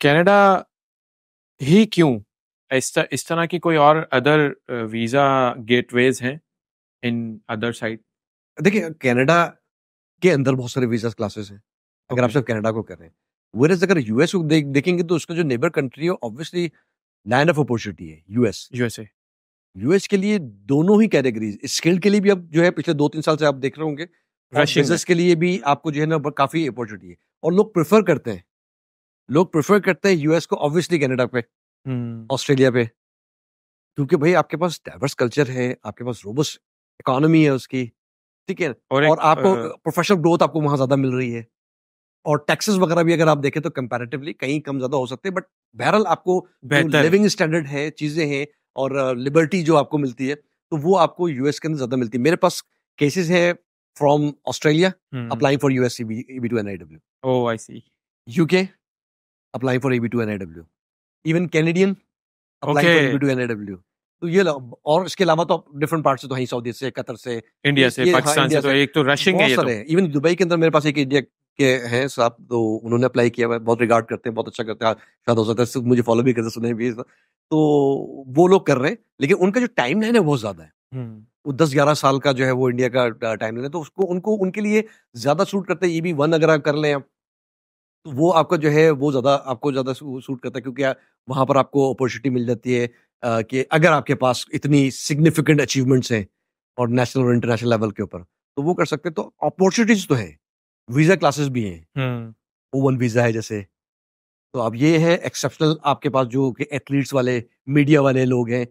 Canada ही क्यों? इस, तर, इस तरह की कोई और अदर वीज़ा गेटवेज हैं इन अदर साइड देखिए कनाडा के अंदर बहुत सारे वीज़ा क्लासेस हैं। अगर आप सिर्फ़ कनाडा को कर रहे हैं। वेरस अगर यूएस को देख, देखेंगे तो उसका जो नेबर कंट्री है ऑब्वियसली लैंड ऑफ़ अपॉर्चुनिटी है यूएस यूएसए यूएस के लिए दोनों ही कैटेगरीज स्किल्ड के लिए भी अब जो है पिछले दो तीन साल से आप देख रहे होंगे बिज़नेस के लिए भी आपको जो है ना काफ़ी अपॉर्चुनिटी है। और लोग प्रेफर करते हैं। लोग प्रेफर करते हैं यूएस को ऑब्वियसली कनाडा पे ऑस्ट्रेलिया हम्म। पे। क्योंकि भाई आपके पास डाइवर्स कल्चर है आपके पास रोबस्ट इकोनॉमी है उसकी ठीक है? और, और आपको प्रोफेशनल ग्रोथ आपको वहाँ ज़्यादा मिल रही है। और टैक्सेस वगैरह भी अगर आप देखें तो कंपैरेटिवली कहीं कम ज़्यादा हो सकते हैं बट बहरहाल आपको लिविंग स्टैंडर्ड है चीज़ें हैं और लिबर्टी जो आपको मिलती है तो वो आपको यूएस के अंदर ज़्यादा मिलती है। मेरे पास केसेस है from Australia applying for US two oh I see UK applying for EB two NIW even Canadian applying for EB two तो ये और इसके अलावा तो डिफरेंट पार्ट से तो सऊदी से कतर से इंडिया से हाँ, पाकिस्तान से तो एक तो रशिंग है ये इवन तो। दुबई के अंदर मेरे पास एक इंडिया के हैं साहब तो उन्होंने अप्लाई किया हुआ है बहुत रिगार्ड करते हैं बहुत अच्छा करते हैं। शायद हो सकता है मुझे फॉलो भी करते सुने भी तो वो लोग कर रहे हैं लेकिन उनका जो टाइम लाइन है बहुत ज़्यादा है। हम्म। वो दस ग्यारह साल का जो है वो इंडिया का टाइम लाइन है तो उसको उनको उनके लिए ज़्यादा सूट करते हैं। ये भी वन अगर आप कर लें आप तो वो आपका जो है वो ज़्यादा आपको ज़्यादा सूट करता है क्योंकि वहाँ पर आपको अपॉर्चुनिटी मिल जाती है आ, कि अगर आपके पास इतनी सिग्निफिकेंट अचीवमेंट्स हैं और नेशनल और इंटरनेशनल लेवल के ऊपर तो वो कर सकते हैं। तो अपॉर्चुनिटीज़ तो है वीज़ा क्लासेस भी हैं। ओवन वीज़ा है जैसे। तो अब ये है एक्सेप्शनल आपके पास जो कि एथलीट्स वाले मीडिया वाले लोग हैं।